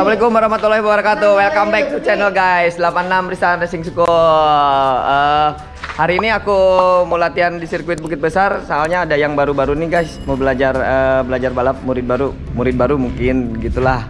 Assalamualaikum warahmatullahi wabarakatuh. Welcome back to channel guys. 86 Risan Racing School. Eh, hari ini aku mau latihan di sirkuit Bukit Besar. Soalnya ada yang baru-baru nih guys. Mau belajar eh, belajar balap murid baru, murid baru mungkin gitulah.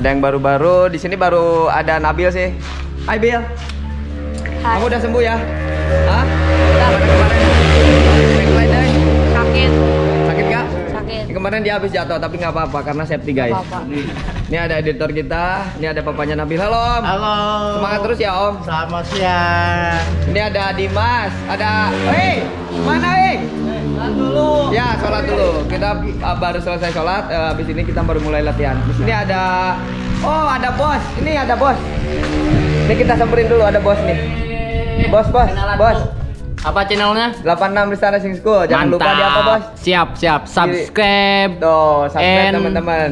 Ada yang baru-baru. Di sini baru ada Nabil sih. Hai Bil. Kamu udah sembuh ya? Hah? Udah. Ini kemarin dia habis jatuh tapi nggak apa-apa karena safety guys. Apa-apa. Ini ada editor kita, ini ada papanya Nabil. Halo Om. Halo. Semangat terus ya Om. Selamat siang. Ini ada Dimas, ada Hei, mana Hei? dulu. Ya, sholat dulu. Kita uh, baru selesai sholat, uh, habis ini kita baru mulai latihan. Di sini ada Oh, ada bos. Ini ada bos. Ini kita samperin dulu ada bos nih. Bos, bos, bos. Apa channelnya? 86 Rista Racing School. Jangan lupa di apa, Bos? Siap, siap. Subscribe, Tuh, subscribe And- teman-teman.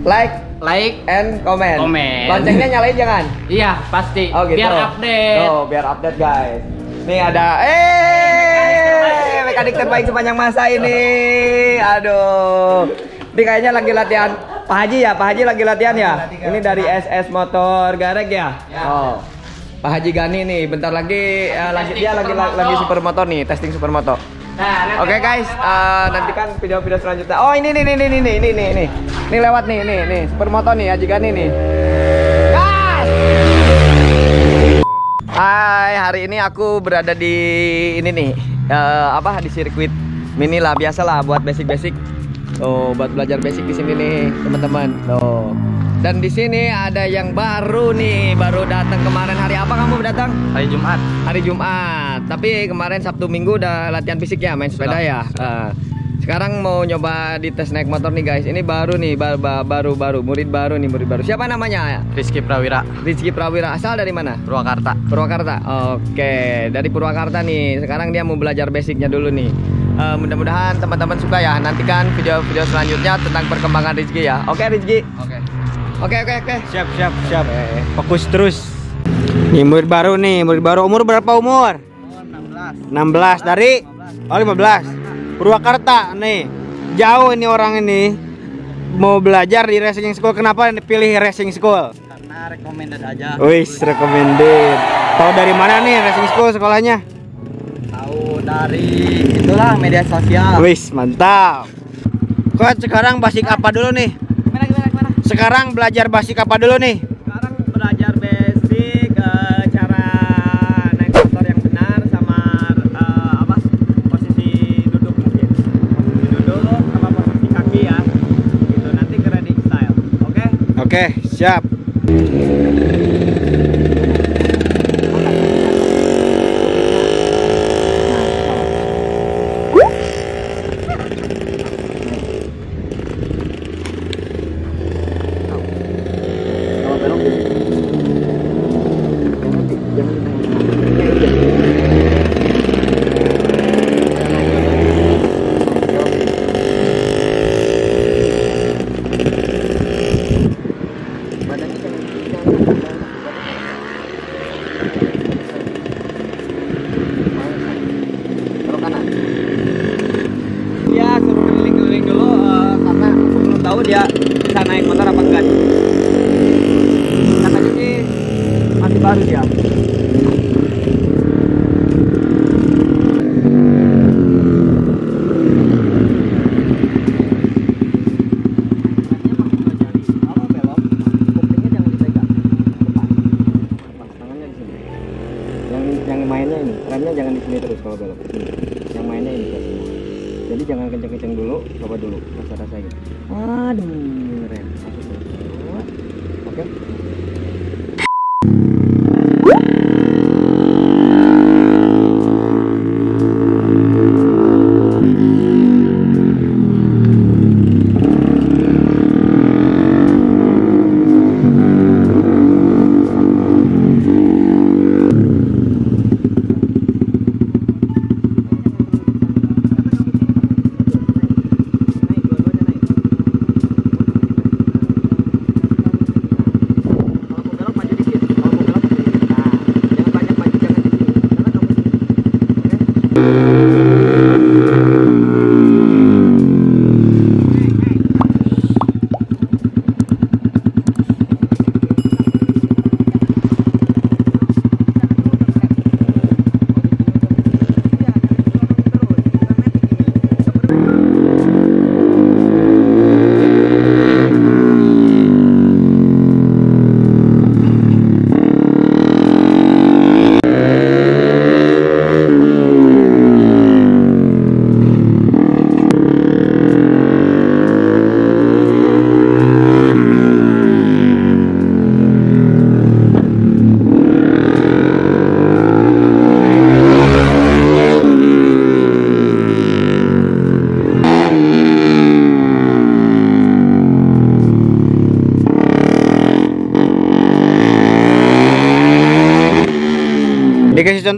Like like. and comment. Comment. Loncengnya nyalain jangan. Iya, pasti. Oh gitu. Biar update. Tuh, biar update guys. Nih ada eh mekanik terbaik sepanjang masa ini. Aduh. Ini kayaknya lagi latihan Pak Haji ya, Pak Haji lagi latihan ya. Ini dari SS Motor Garek ya. Oh. Pak Haji Gani nih, bentar lagi eh, uh, lagi dia lagi lagi supermoto nih, testing supermoto. Nah, Oke okay, guys, uh, nantikan video-video selanjutnya. Oh ini nih nih nih nih nih nih nih ini lewat nih nih nih supermoto nih Haji Gani nih. Hai, hari ini aku berada di ini nih uh, apa di sirkuit mini lah biasa lah buat basic-basic. Tuh buat belajar basic di sini nih teman-teman. Tuh. Dan di sini ada yang baru nih, baru datang kemarin hari apa kamu datang? hari Jumat. Hari Jumat. Tapi kemarin Sabtu Minggu udah latihan fisik ya, main sepeda ya. Eh, sekarang mau nyoba dites naik motor nih guys. Ini baru nih, ba- ba- baru baru murid baru nih, murid baru. Siapa namanya? Rizky Prawira, Rizky Prawira. Asal dari mana? Purwakarta. Purwakarta. Oke, dari Purwakarta nih. Sekarang dia mau belajar basicnya dulu nih. Eh, mudah-mudahan teman-teman suka ya. Nantikan video-video selanjutnya tentang perkembangan Rizky ya. Oke Rizky. Oke. Oke oke oke. Siap, siap, siap. Oke. Fokus terus. Nih murid baru nih, murid baru. Umur berapa umur? 16 dari Oh 15 Purwakarta nih Jauh ini orang ini Mau belajar di racing school Kenapa pilih racing school? Karena recommended aja. Wis recommended Tahu dari mana nih racing school sekolahnya? Tahu dari itulah media sosial. Wis mantap Kok sekarang basic apa dulu nih? Sekarang belajar basic apa dulu nih? Sekarang belajar basic eh, cara naik motor yang benar sama eh, apa posisi duduk mungkin. Posisi duduk sama posisi kaki ya. Gitu nanti ke riding style. Oke? Oke siap kalau belok jangan Ya suruh keliling-keliling dulu eh, karena aku belum tahu dia bisa naik motor apa enggak. Katanya sih masih baru dia. Kalau belok, kupingnya jangan dipegang. Depan. Depan, tangannya di sini. Yang yang mainnya ini, remnya jangan di sini terus kalau belok. Yang mainnya ini semua. Jadi jangan kenceng-kenceng dulu, coba dulu rasa-rasain. Aduh, rem. Oke. Dikasih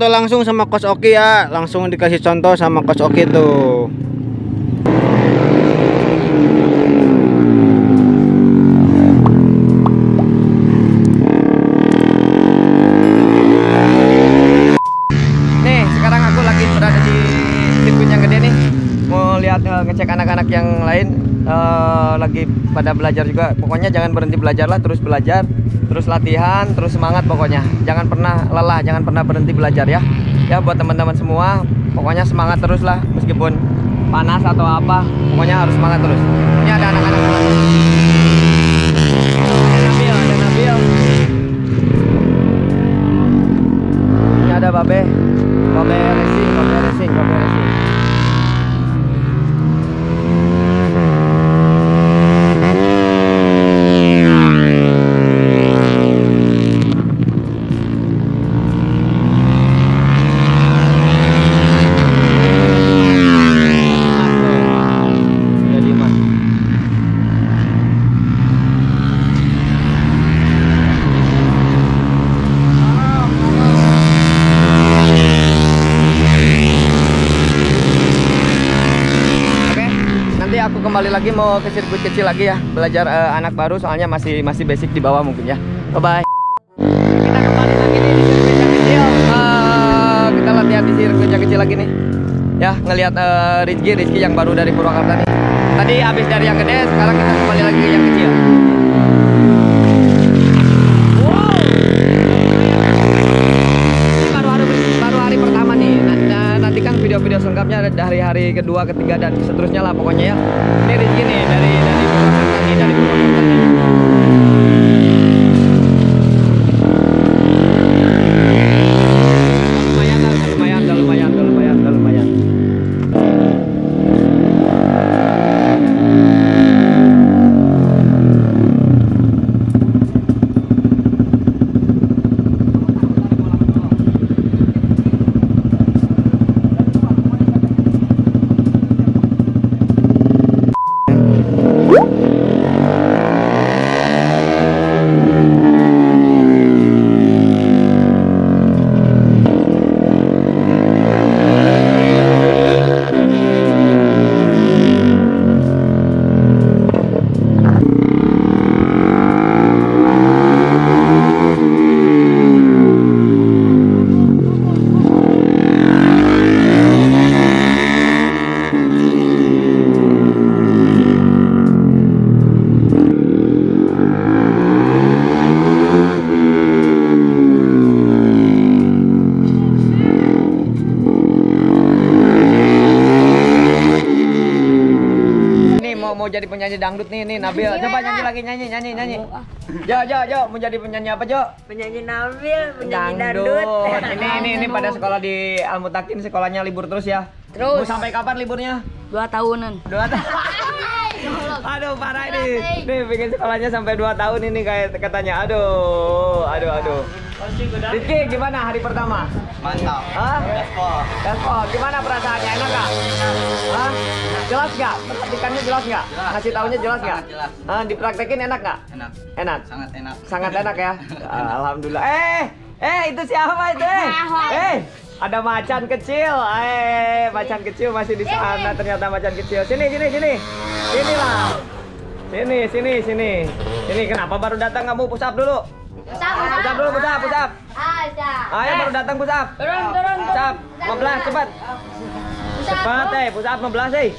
contoh langsung sama Coach Oki ya, langsung dikasih contoh sama Coach Oki tuh. Nih, sekarang aku lagi berada di yang gede nih. Mau lihat eh, ngecek anak-anak yang lain eh, lagi pada belajar juga. Pokoknya jangan berhenti belajar lah, terus belajar, terus latihan, terus semangat pokoknya. Jangan pernah lelah, jangan pernah berhenti belajar ya. Ya buat teman-teman semua, pokoknya semangat terus lah meskipun panas atau apa, pokoknya harus semangat terus. Ini ada anak-anak. Ada Nabil, ada Nabil. Ini ada Babe. Babe Racing, Babe Racing, Babe Racing. Jadi mas. Oke, nanti aku kembali lagi mau ke sirkuit kecil lagi ya, belajar eh, anak baru soalnya masih masih basic di bawah mungkin ya. Bye bye. Kita kembali lagi nih di sirkuit yang kecil. Eh, kita latihan di sirkuit yang kecil lagi nih. Ya, ngelihat eh, Rizky, Rizky yang baru dari Purwakarta nih. Tadi habis dari yang gede, sekarang kita kembali lagi ke yang kecil. Video-video selengkapnya dari hari kedua, ketiga dan seterusnya lah pokoknya ya. Jadi penyanyi dangdut nih nih Nabil. Coba nyanyi lagi nyanyi nyanyi nyanyi. Jo Jo Jo mau jadi penyanyi apa Jo? penyanyi Nabil, penyanyi dangdut. Ini ini ini pada sekolah di Al Mutakin sekolahnya libur terus ya. Terus. Mau sampai kapan liburnya? Dua tahunan. Dua tahun. Aduh parah ini. Nih bikin sekolahnya sampai dua tahun ini kayak katanya. Aduh, aduh, aduh. Rizky gimana hari pertama? Mantap. Hah? Gaspol. Gaspol, gimana perasaannya? Enak nggak? Hah? Jelas nggak? Perhatikannya jelas nggak? Jelas. Ngasih taunya jelas nggak? Sangat jelas. Hah, dipraktekin enak nggak? Enak. Enak. Sangat enak. Sangat enak ya. Alhamdulillah. Eh, eh itu siapa itu? Eh, eh ada macan kecil. Eh, macan kecil masih di sana ternyata macan kecil. Sini, sini, sini. Sini lah. Sini, sini, sini. Sini kenapa baru datang kamu push up dulu? Push up dulu, push up, push up. Ayo baru datang push up. Turun, turun, Push up. 15 cepat. Cepat eh, push up 15 eh.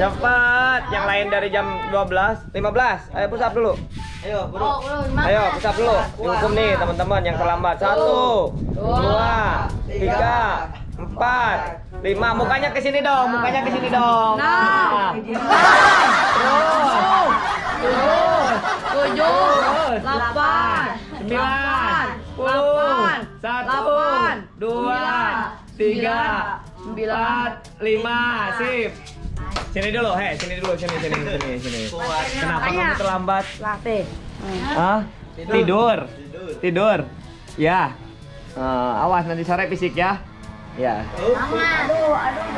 Cepat. Yang lain dari jam 12, 15. Ayo push up dulu. Ayo, buru. Ayo push up dulu. Dihukum nih teman-teman yang terlambat. Satu, dua, tiga, empat, lima. Mukanya ke sini dong. Mukanya ke sini dong. Nah. Terus. Terus. Tujuh, delapan, Sembilan. Sepuluh. Satu. Dua. Tiga. Empat. Lima. Sip. Sini dulu, heh, sini dulu, sini, sini, sini, sini. Kenapa kamu terlambat? latih. Hah? Tidur. Tidur. Ya. Eh, awas nanti sore fisik ya. Ya. Aduh, aduh,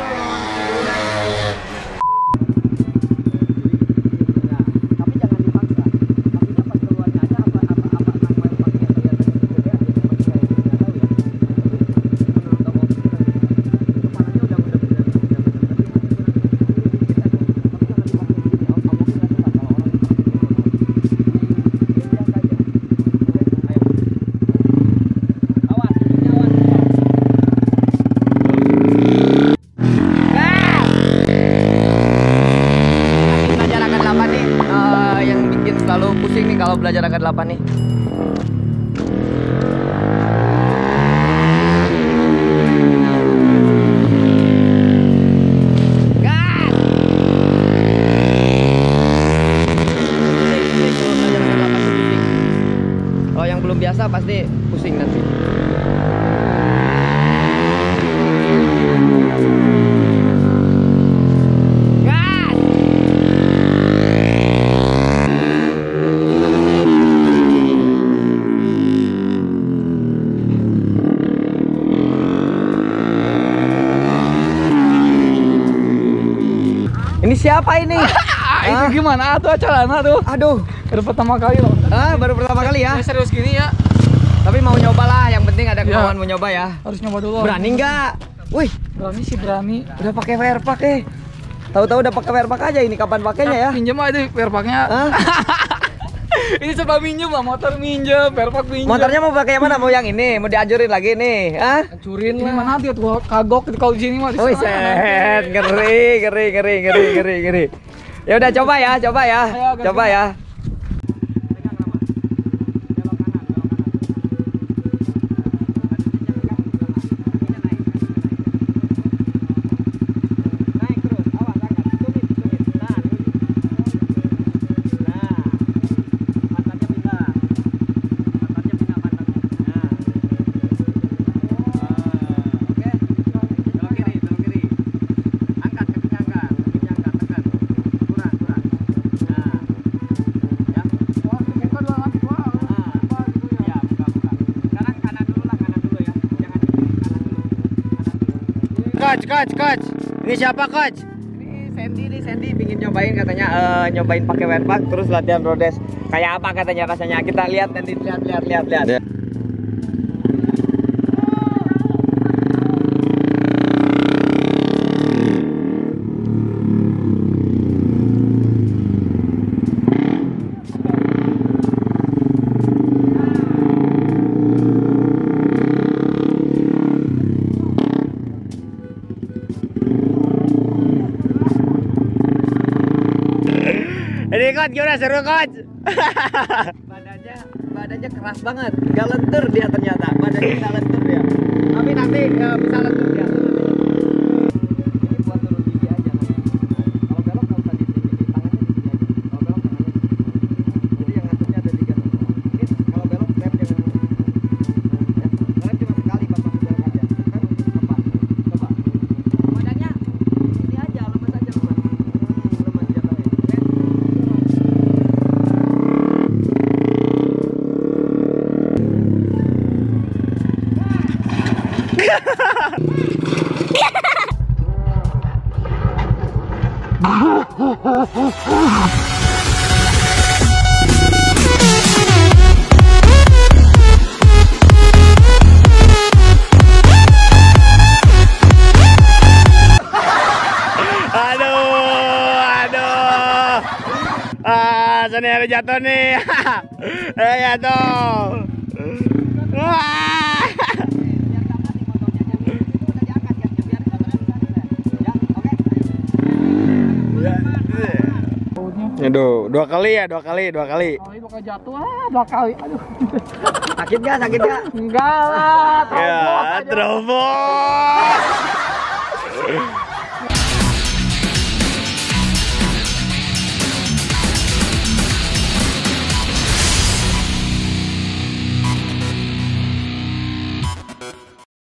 jangan dipaksa. Maksudnya pas keluarnya aja apa apa apa namanya pakai atau yang gede ada yang pakai nggak tahu ya. R8 nih. Gas! Oh yang belum biasa pasti pusing nanti. Ini siapa ini? Ah, itu gimana tuh acaranya tuh? Aduh, Baru pertama kali loh. ah, baru pertama kali ya. Ini serius gini ya. Tapi mau nyoba lah, yang penting ada Ya. kemauan mau nyoba ya. Harus nyoba dulu. Berani nggak? Wih, Berani sih berani. udah pakai wear pack eh. Tahu-tahu udah pakai wear pack aja ini kapan pakainya ya? Pinjem aja perpaknya. Hah? ini coba minjem lah motor minjem, perpak minjem. Motornya mau pakai yang mana? Mau yang ini? Mau diajurin lagi nih? Hah? hancurin lah. Mana dia tuh kagok kalau di sini mah. di Wih, sana. set, ngeri, ngeri, ngeri, ngeri, ngeri, ngeri. Ya udah coba ya, coba ya, Ayo, coba ya. Coach, coach, coach. Ini siapa coach? Ini Sandy nih, Sandy pingin nyobain katanya eh, nyobain pakai wear pack terus latihan rodes. Kayak apa katanya rasanya? Kita lihat nanti lihat lihat lihat lihat. Ini coach gimana? Seru coach? badannya badannya keras banget. Nggak lentur dia ternyata. Badannya nggak lentur dia. Tapi nanti eh, bisa lentur dia ini buat turun tinggi aja kalau belok nggak usah di sini di tangannya di sini aja kalau belok tangannya di sini jadi yang ngaturnya ada tiga ini kalau belok rem jangan ya, rem cuma sekali pas masuk belok aja kan coba coba badannya ini aja lemas aja lemas Hmm, lemas jatuhnya oke Aduh, aduh. Ah, sini ada jatuh nih. Eh jatuh. Wah. Aduh, dua kali ya, dua kali, dua kali. Kali bakal jatuh ah, dua kali. Aduh. Sakit gak? Sakit gak? Enggak lah, Ya, terobos aja. terobos.